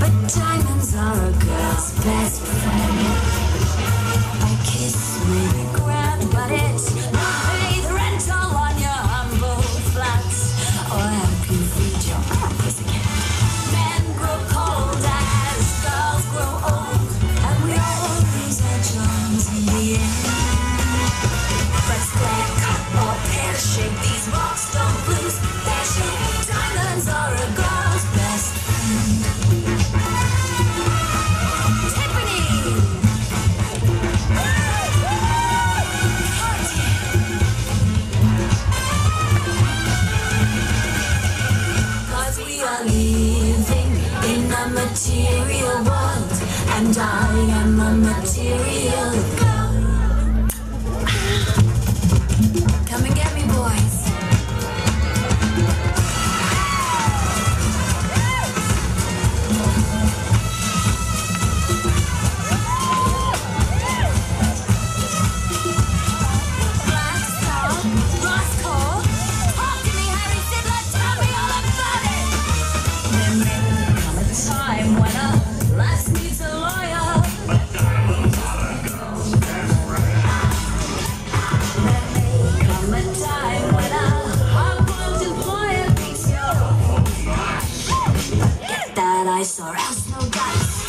But diamonds are a girl's best friend. material world, and I am a material or else no dice.